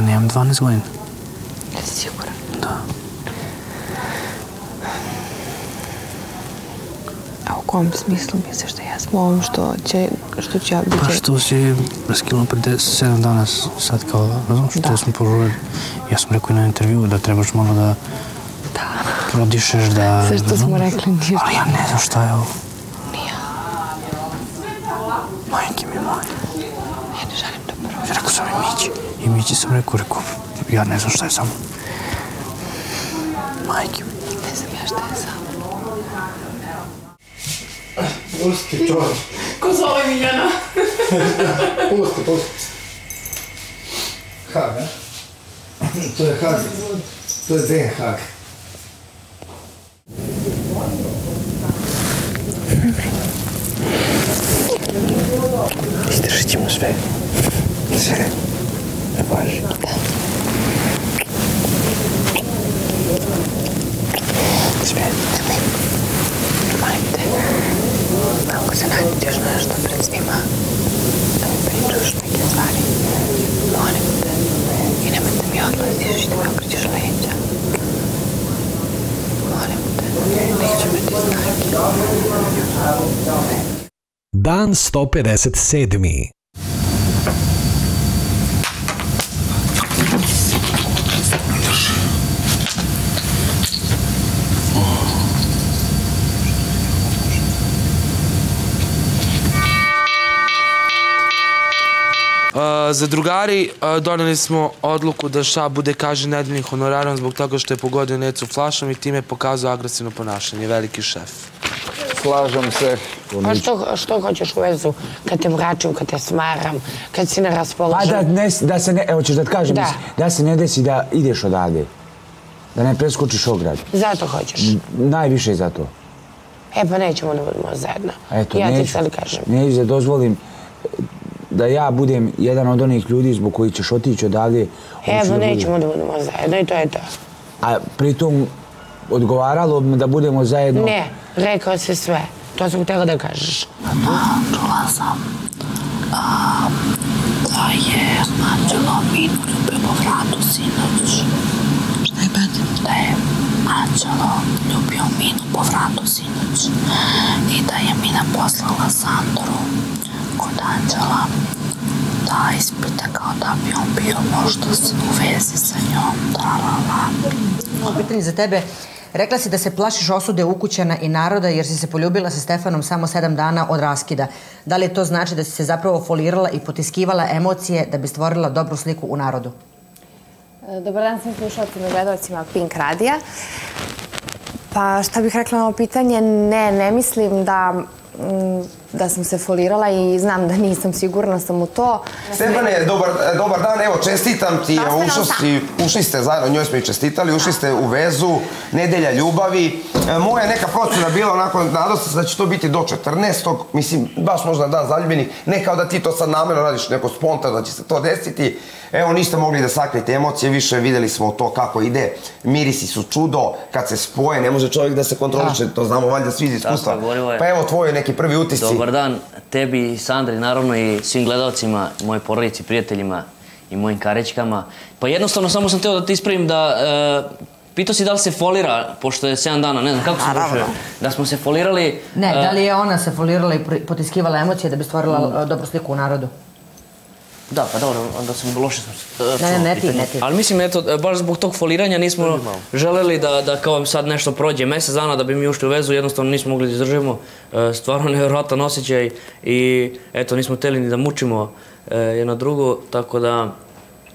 Ja, ja nemam 12 godina. Jesi siguran? Da. A u kom smislu misliš da jesmo u ovom što će, što će ja biti? Pa što si raskinuo pred 7 dana sad kao, razumiješ, što smo požurili. Ja sam rekao i na intervju da trebaš malo da Da. prodišeš, da... Sve što smo rekli, ništa. Ali ja ne znam šta je ovo. И ми че съм леко реков. Я не знам, ще е само. Майки, не съм, я ще е само. Пусти, чувай. Козова Милена. Пусти, пусти. Хага. To je Hag. To je Den Hag. Zdržite mu sve. Sve. Dan 157. Uh, za drugari uh, doneli smo odluku da ša bude kaže nedeljnim honorarom zbog toga što je pogodio Necu flašom i time pokazao agresivno ponašanje, veliki šef. Slažem se. A što, što hoćeš u vezu kad te mračim, kad te smaram, kad si Pa neraspoložen? da, ne, da se ne, evo ćeš da ti kažem, Da. da se ne desi da ideš odavde. Da ne preskočiš ograd. Zato hoćeš. Najviše za to. E pa nećemo da budemo zajedno. Eto, ja ti neću, sad kažem. neću da dozvolim da ja budem jedan od onih ljudi zbog koji ćeš otići odavde. Evo, da budem- nećemo da budemo zajedno i to je to. A pritom odgovaralo bi da budemo zajedno. Ne, rekao si sve. To sam htjela da kažeš. čula sam a, da je Anđelo Minu ljubio po vratu sinoć. Šta je bet? Da je Anđelo ljubio Minu po vratu sinoć i da je Mina poslala Sandru kod Anđela da ispita kao da bi on bio možda u vezi sa njom, tralala. Imamo pitanje za tebe. Rekla si da se plašiš osude ukućana i naroda jer si se poljubila sa Stefanom samo sedam dana od raskida. Da li to znači da si se zapravo folirala i potiskivala emocije da bi stvorila dobru sliku u narodu? E, dobar dan svim slušalcima i gledalcima Pink Radija. Pa šta bih rekla na ovo pitanje? Ne, ne mislim da, mm, da sam se folirala i znam da nisam sigurna sam u to. Stefane, dobar, dobar dan, evo čestitam ti, ušli, sam. si, ušli ste zajedno, njoj smo i čestitali, ušli ste u vezu, nedelja ljubavi. E, moja neka procena bila onako, nadao sam se da će to biti do 14. Mislim, baš možda dan zaljubljenih, ne kao da ti to sad namjerno radiš neko spontano da će se to desiti. Evo, niste mogli da sakrijete emocije, više videli smo to kako ide. Mirisi su čudo, kad se spoje, ne može čovjek da se kontroliše, to znamo valjda svi iz iskustva. Pa evo, tvoji neki prvi utisci. Dobar dan tebi, Sandri, naravno i svim gledalcima, moje porodici, prijateljima i mojim karećkama. Pa jednostavno samo sam teo da ti ispravim da... E, pitao si da li se folira, pošto je 7 dana, ne znam kako se Naravno. Da smo se folirali... Ne, e, da li je ona se folirala i potiskivala emocije da bi stvorila e, dobru sliku u narodu? Da, pa dobro, onda sam loše sam se- Ne, ne, ne ti, ne ti. Ali mislim, eto, baš zbog tog foliranja nismo želeli da, da kao sad nešto prođe mjesec dana da bi mi ušli u vezu, jednostavno nismo mogli da izdržimo. E, Stvarno nevjerojatan osjećaj i eto, nismo htjeli ni da mučimo e, jedno drugo, tako da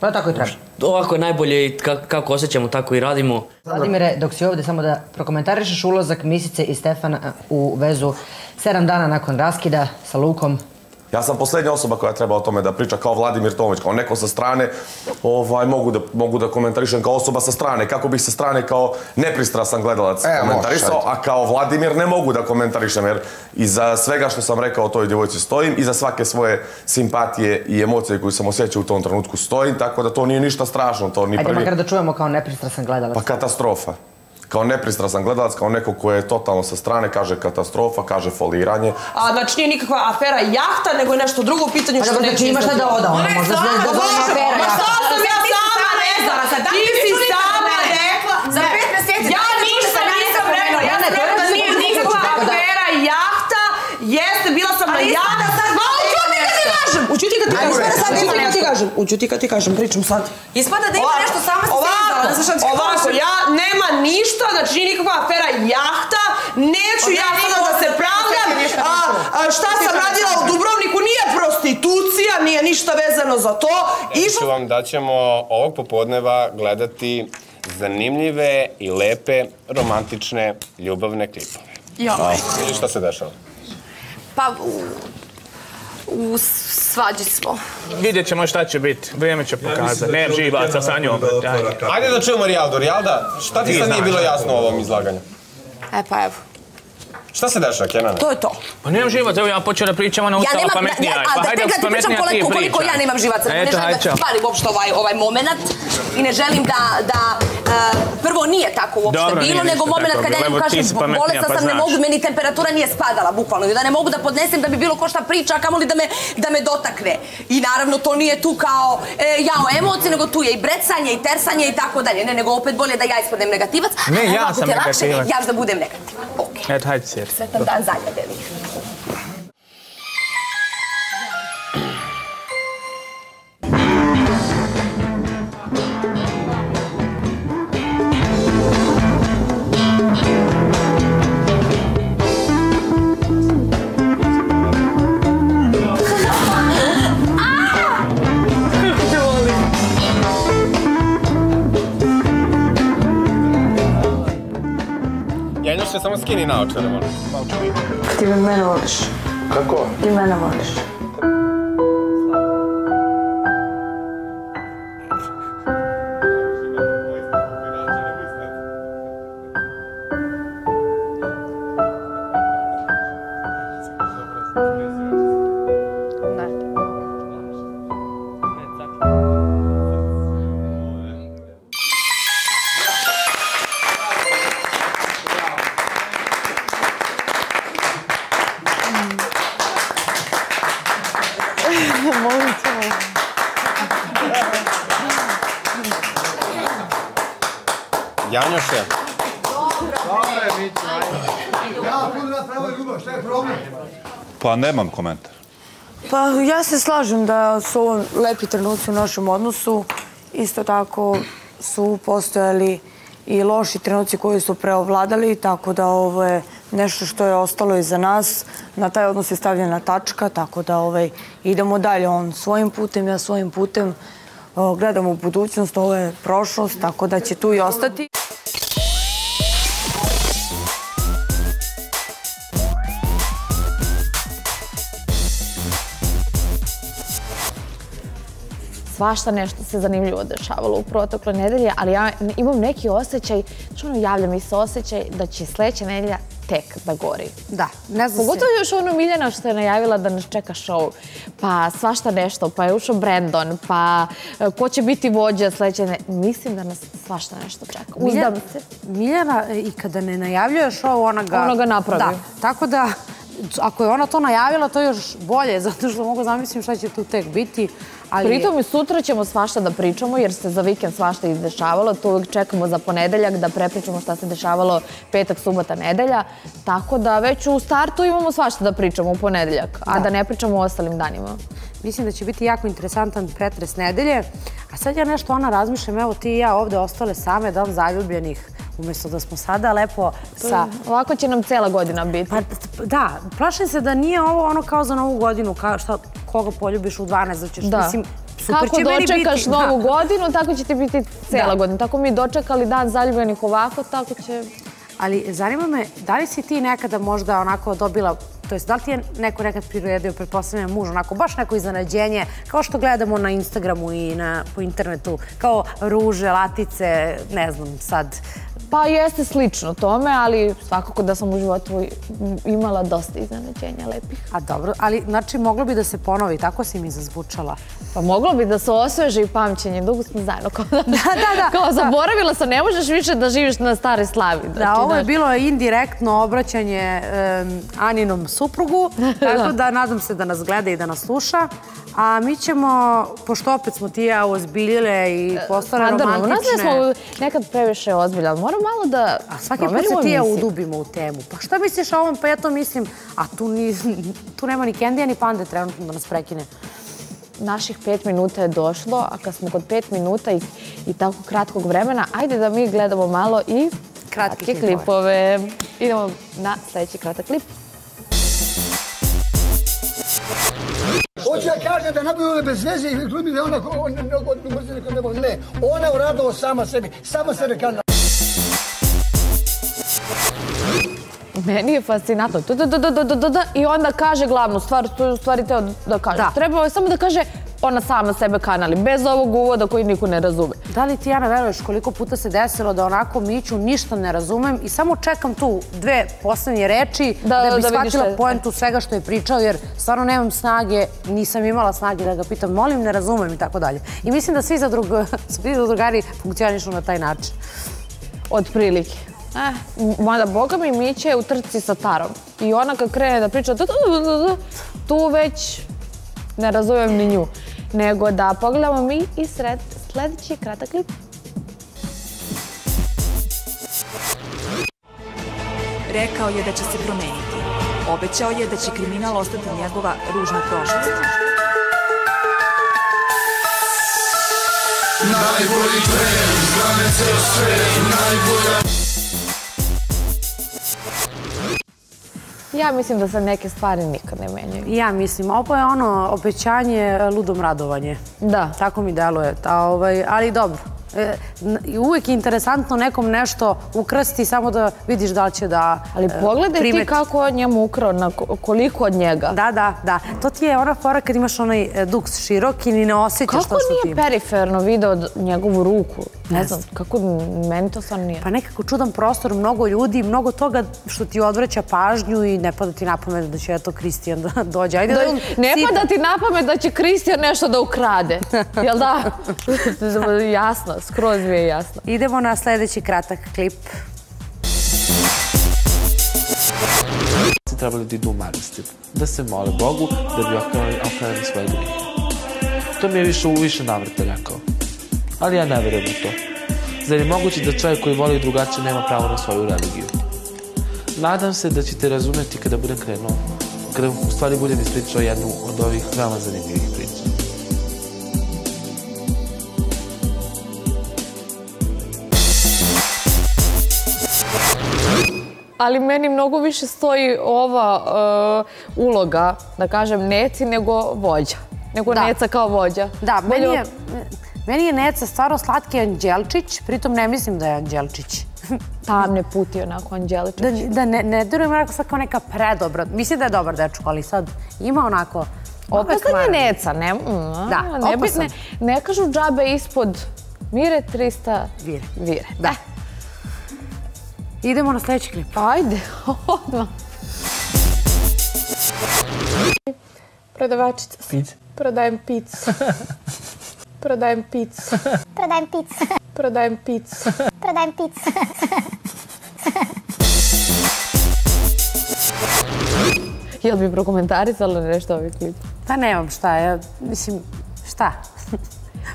Pa tako i treba. ovako je najbolje i ka- kako osjećamo, tako i radimo. Vladimire, dok si ovdje, samo da prokomentarišeš ulazak Misice i Stefana e, u vezu sedam dana nakon raskida sa Lukom. Ja sam posljednja osoba koja treba o tome da priča kao Vladimir Tomović, kao neko sa strane, ovaj, mogu, da, mogu da komentarišem kao osoba sa strane, kako bih sa strane kao nepristrasan gledalac E, komentarisao, a kao Vladimir ne mogu da komentarišem, jer iza svega što sam rekao o toj djevojci stojim, iza svake svoje simpatije i emocije koju sam osjećao u tom trenutku stojim, tako da to nije ništa strašno, to ni Ajde prvi... makar da čujemo kao nepristrasan gledalac. Pa katastrofa. Kao nepristrasan gledalac, kao neko ko je totalno sa strane, kaže katastrofa, kaže foliranje. A, znači nije nikakva afera jahta, nego je nešto drugo u pitanju Pa što neće znači ima šta da oda, onda možda se da zove afera Ma jahta. šta sam ja sama rekla? Ti si sama rekla. Za pet mjeseci Ja ništa nisam rekla. Ja Ne, sam to rekla da nije nikakva afera jahta. Jeste, bila sam na jahta. Ma kad ti kad ti kažem. kad ti kad ti kažem. Pričam sad. Ispada da ima nešto sama si ovako, Ovako, kažem. ja nema ništa, znači nije nikakva afera jahta, neću ne, ja sada da se pravdam, a, a šta sam radila u? Dubrovniku, nije prostitucija, nije ništa vezano za to. Reći ću vam da ćemo ovog popodneva gledati zanimljive i lepe romantične ljubavne klipove. Vidiš šta se dešava? Pa u, svađi smo. Vidjet ćemo šta će biti. Vrijeme će pokazati. Ne živaca sa njom. ajde. Da čujemo Rijaldo. Rijalda, šta ti Ti sad nije bilo jasno u ovom izlaganju? E pa evo. Šta se dešava, Kenane? To je to. Pa nemam živac, evo ja počeo da pričam, ona Ja ustala nemam, pametnija. Pa da hajde, tek da ti pričam ti koliko, ja nemam živaca. Ne želim hajde, da čao. spalim uopšte ovaj, ovaj moment i ne želim da, da e, prvo nije tako uopšte Dobro, bilo, nego moment bilo. ja im kažem bolesna pa sam, ne mogu, meni temperatura nije spadala bukvalno da ne mogu da podnesem da bi bilo ko šta priča, a kamoli da me, da me dotakne. I naravno to nije tu kao e, ja o emociji, nego tu je i brecanje i tersanje i tako dalje. Ne, nego opet bolje da ja ispadnem negativac. Ne, ja ako sam negativac. Ja da budem negativan. Eto, hajde sjedi. Sretan dan zaljubljeni. Janjuše, samo skini naočare, molim. Ti me mene voliš. Kako? Ti mene voliš. Janjuše, Ja, puno na pravo ljubav, šta je problem? Pa nemam komentar. Pa ja se slažem da su ovo lepi trenuci u našem odnosu. Isto tako su postojali i loši trenuci koji su preovladali, tako da ovo je nešto što je ostalo iza nas. Na taj odnos je stavljena tačka, tako da ovaj, idemo dalje. On svojim putem, ja svojim putem. Gledamo u budućnost, ovo je prošlost, tako da će tu i ostati. Svašta nešto se zanimljivo dešavalo u protokle nedelje, ali ja imam neki osjećaj, što ono javlja mi se osjećaj da će sljedeća nedelja tek da gori. Da, ne znam Pogotovo još ono Miljana što je najavila da nas čeka show, pa svašta nešto, pa je ušao Brandon, pa e, ko će biti vođa sljedeće nedelje. Mislim da nas svašta nešto čeka. Uzdam se. Miljana, e, i kada ne najavljuje show, ona ga... Ona ga napravi. Da, tako da, ako je ona to najavila, to je još bolje, zato što mogu zamislim šta će tu tek biti. Ali... Pritom i sutra ćemo svašta da pričamo, jer se za vikend svašta izdešavalo. To uvijek čekamo za ponedeljak da prepričamo šta se dešavalo petak, subota, nedelja. Tako da već u startu imamo svašta da pričamo u ponedeljak, a da ne pričamo o ostalim danima. Mislim da će biti jako interesantan pretres nedelje. A sad ja nešto, Ana, razmišljam, evo ti i ja ovde ostale same, dan zaljubljenih, umjesto da smo sada lepo sa... Ovako će nam cela godina biti. Pa, da, plašim se da nije ovo ono kao za novu godinu, kao šta, koga poljubiš u 12, da ćeš, Da. mislim, super Kako će meni biti. dočekaš novu godinu, tako će ti biti cela Da. godina. Tako mi dočekali dan zaljubljenih ovako, tako će... Ali zanima me, da li si ti nekada možda onako dobila, to jest da li ti je neko nekad priredio, pretpostavljam muž, onako baš neko iznenađenje, kao što gledamo na Instagramu i na, po internetu, kao ruže, latice, ne znam, sad, Pa jeste slično tome, ali svakako da sam u životu imala dosta iznenađenja lepih. A dobro, ali znači moglo bi da se ponovi, tako si mi zazvučala. Pa moglo bi da se osveži pamćenje, dugo smo zajedno. Kao da, da, da. Kao zaboravila sam, ne možeš više da živiš na stare slavi. Da, Znači, ovo je bilo indirektno obraćanje Aninom suprugu, tako da nadam se da nas gleda i da nas sluša. A mi ćemo, pošto opet smo ti ja ozbiljile i postale Pardon, u nas romantične... smo nekad previše ozbilja, ali moram malo da A svaki put se ti ja udubimo u temu. Pa šta misliš o ovom? Pa ja to mislim, a tu, ni, tu nema ni Kendija ni Pande trenutno da nas prekine. Naših pet minuta je došlo, a kad smo kod pet minuta i, i tako kratkog vremena, ajde da mi gledamo malo i Kratke kratke klipove. Idemo na sljedeći kratak klip. Hoće ja kažem da ove bez veze i glumi da ona on, ne, ona je uradila sama sebi, sama sebe kada Meni je fascinantno. Da, da, da, da, da, da, da, I onda kaže glavnu stvar, to je u stvari teo da kaže. Da. Trebao je samo da kaže ona sama sebe kanali, bez ovog uvoda koji niko ne razume. Da li ti, Jana, veruješ koliko puta se desilo da onako Miću ništa ne razumem i samo čekam tu dve poslednje reči da, Da, bi da shvatila poentu svega što je pričao, jer stvarno nemam snage, nisam imala snage da ga pitam, molim, ne razumem i tako dalje. I mislim da svi, zadrug, svi zadrugari funkcionišu na taj način. Od prilike. Eh, mada, boga mi Mića je u trci sa Tarom. I ona kad krene da priča, tu već ne razumem ni nju. Nego da pogledamo mi i sred, sljedeći kratak klip. Rekao je da će se promeniti. Obećao je da će kriminal ostati njegova ružna prošlost. Najbolji tren, znane ceo svet, najbolja Ja mislim da se neke stvari nikad ne menjaju. Ja mislim, ovo je ono obećanje e, ludom radovanje. Da. Tako mi deluje. Ovaj, ali dobro. E, uvijek je interesantno nekom nešto ukrasti samo da vidiš da li će da Ali e, pogledaj ti primeti. kako je njemu ukrao, na koliko od njega. Da, da, da. To ti je ona fora kad imaš onaj duks širok i ni ne osjećaš Kako to što ti nije periferno video njegovu ruku? Ne znam, kako meni to stvarno nije. Pa nekako čudan prostor, mnogo ljudi, mnogo toga što ti odvraća pažnju i ne pada ti na pamet da će eto Kristijan da dođe. Ajde da, Da, on ne sipa. pada ti na pamet da će Kristijan nešto da ukrade. Jel da? jasno, skroz mi je jasno. Idemo na sljedeći kratak klip. Trebali da idu u manastir, da se mole Bogu, da bi okrenuli, svoje grijehe. To mi je više u više navrte rekao. Ali ja ne verujem u to. Zar je moguće da čovjek koji voli drugačije nema pravo na svoju religiju? Nadam se da ćete razumeti kada budem krenuo, kada u stvari budem ispričao jednu od ovih veoma zanimljivih priča. Ali meni mnogo više stoji ova uh, uloga, da kažem, neci nego vođa. Nego Da. neca kao vođa. Da, meni Bolje- je, meni je Neca stvarno slatki Anđelčić, pritom ne mislim da je Anđelčić. Tamne puti onako Anđeličić. Da, da ne, ne derujem onako sad kao neka predobra. Mislim da je dobar dečko, ali sad ima onako... Opasan je Uvek neca, ne, mm, Da, ne, opasan. ne, ne kažu džabe ispod mire 300 Vire. vire. Da. Idemo na sljedeći klip. Ajde, odmah. Prodavačica. Pić. Prodajem picu. Prodajem picu. Prodajem picu. Prodajem picu. Prodajem picu. Jel bi prokomentarisala nešto ovaj klip? Pa nemam šta, ja, mislim, šta?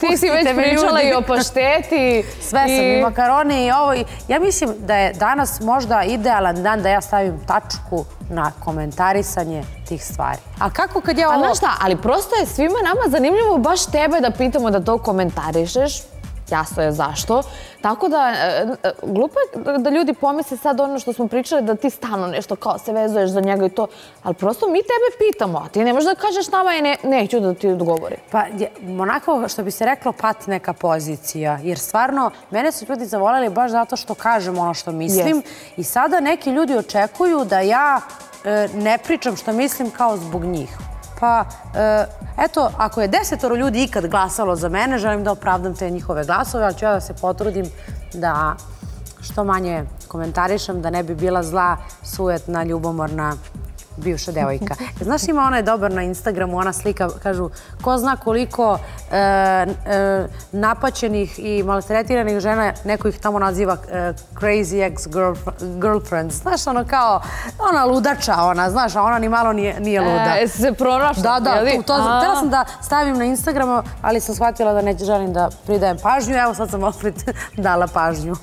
Ti si već pričala ljudi. i o pašteti. Sve sam, i makaroni i ovo. Ja mislim da je danas možda idealan dan da ja stavim tačku na komentarisanje tih stvari. A kako kad ja ovo... znaš šta, ali prosto je svima nama zanimljivo baš tebe da pitamo da to komentarišeš. Jasno je zašto. Tako da, e, e, glupo je da- ljudi pomisle sad ono što smo pričali, da ti stalno nešto kao se vezuješ za njega i to. Ali prosto mi tebe pitamo, a ti ne možeš da kažeš nama i ne, neću da ti odgovori. Pa, je, onako, što bi se reklo, pati neka pozicija. Jer stvarno, mene su ljudi zavoljeli baš zato što kažem ono što mislim. I sada neki ljudi očekuju da ja e, ne pričam što mislim kao zbog njih. Pa, e, eto, ako je desetoro ljudi ikad glasalo za mene, želim da opravdam te njihove glasove, ali ću ja da se potrudim da što manje komentarišem, da ne bi bila zla, sujetna, ljubomorna bivša devojka. Znaš, ima ona je dobar na Instagramu, ona slika, kažu, ko zna koliko e, e, napaćenih i maltretiranih žena, neko ih tamo naziva e, crazy ex-girlfriends. Znaš, ono kao, ona ludača, ona, znaš, a ona ni malo nije, nije luda. E, se pronašla, Da, da, jeli? tu, to, A. htjela sam da stavim na Instagramu, ali sam shvatila da neće želim da pridajem pažnju, evo sad sam opet dala pažnju.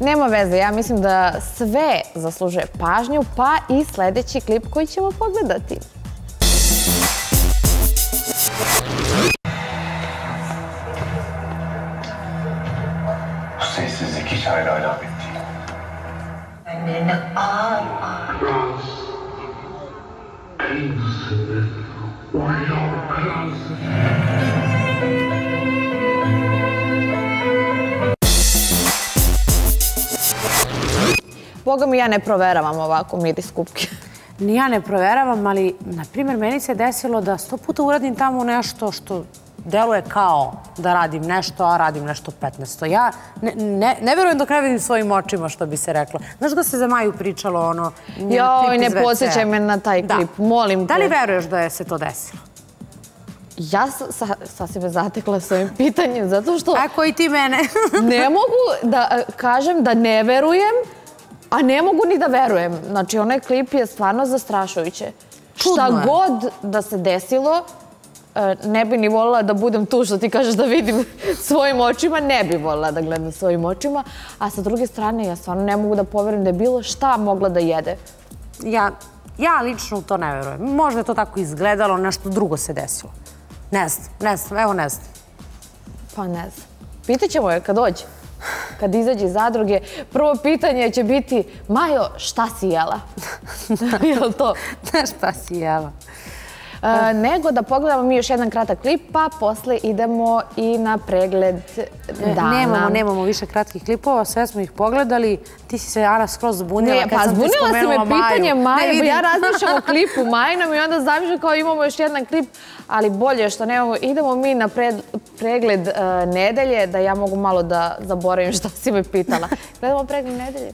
Nema veze, ja mislim da sve zaslužuje pažnju, pa i sljedeći klip koji ćemo pogledati. Sessizlik hiç hayra alamet değil. Anneni ağır ağır. Boga mi ja ne proveravam ovako miris kupke. Ni ja ne proveravam, ali, na primjer, meni se desilo da sto puta uradim tamo nešto što deluje kao da radim nešto, a radim nešto 15. Ja ne, ne, ne verujem dok ne vidim svojim očima, što bi se reklo. Znaš da se za Maju pričalo ono... Joj, ne podsjećaj me na taj Da. klip, molim Da li te. veruješ da je se to desilo? Ja sa, sa, sebe zatekla s ovim pitanjem, zato što... Ako i ti mene. ne mogu da kažem da ne verujem, a ne mogu ni da verujem. Znači, onaj klip je stvarno zastrašujuće. Čudno Šta je. god da se desilo, e, ne bi ni volila da budem tu što ti kažeš da vidim svojim očima, ne bi volila da gledam svojim očima. A sa druge strane, ja stvarno ne mogu da poverujem da je bilo šta mogla da jede. Ja, ja lično u to ne verujem. Možda je to tako izgledalo, nešto drugo se desilo. Ne znam, ne znam, evo ne znam. Pa ne znam. Pitaćemo je kad dođe. Kad izađe iz zadruge, prvo pitanje će biti Majo, šta si jela? Jel to? šta si jela? E, nego da pogledamo mi još jedan kratak klip, pa posle idemo i na pregled dana. Nemamo, nemamo više kratkih klipova, sve smo ih pogledali. Ti si se, Ana, skroz zbunila Ne, kad pa sam ti zbunila si me spomenula Maju. pitanje Ne Maje, pa ja razmišljam o klipu Majinom i onda zamišljam kao imamo još jedan klip, ali bolje što nemamo. Idemo mi na pred- pregled e, nedelje, da ja mogu malo da zaboravim šta si me pitala. Gledamo pregled nedelje.